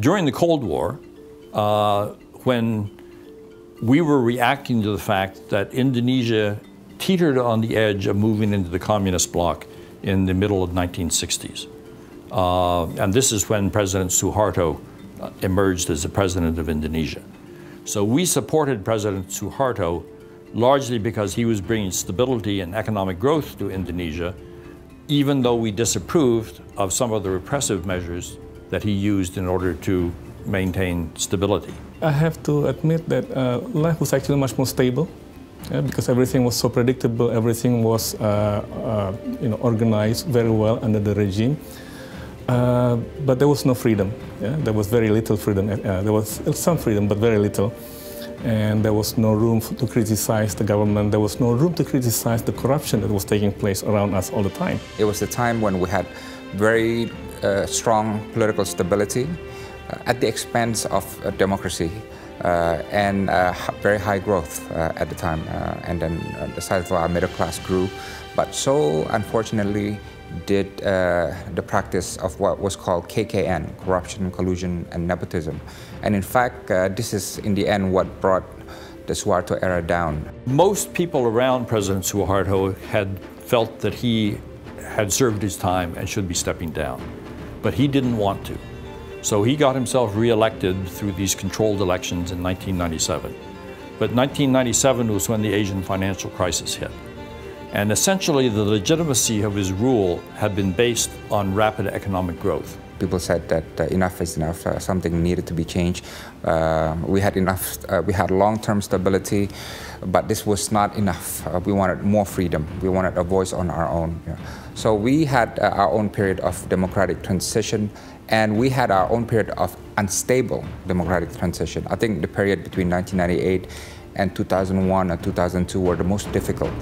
during the Cold War, uh, when we were reacting to the fact that Indonesia teetered on the edge of moving into the communist bloc in the middle of 1960s. Uh, and this is when President Suharto uh, emerged as the president of Indonesia. So we supported President Suharto largely because he was bringing stability and economic growth to Indonesia, even though we disapproved of some of the repressive measures that he used in order to maintain stability. I have to admit that uh, life was actually much more stable yeah, because everything was so predictable, everything was uh, uh, you know, organized very well under the regime. Uh, but there was no freedom. Yeah? There was very little freedom. Uh, there was some freedom, but very little. And there was no room to criticize the government. There was no room to criticize the corruption that was taking place around us all the time. It was a time when we had very uh, strong political stability uh, at the expense of uh, democracy. Uh, and uh, very high growth uh, at the time. and then the size of our middle class grew. But so unfortunately, did uh, the practice of what was called KKN, corruption, collusion, and nepotism. And in fact, uh, this is in the end what brought the Suharto era down. Most people around President Suharto had felt that he had served his time and should be stepping down. But he didn't want to. So he got himself reelected through these controlled elections in 1997. But 1997 was when the Asian financial crisis hit. And essentially, the legitimacy of his rule had been based on rapid economic growth. People said that uh, enough is enough. Uh, something needed to be changed. Uh, we had enough. Uh, we had long-term stability, but this was not enough. Uh, we wanted more freedom. We wanted a voice on our own. Yeah. So we had uh, our own period of democratic transition, and we had our own period of unstable democratic transition. I think the period between 1998 and 2001 and 2002 were the most difficult.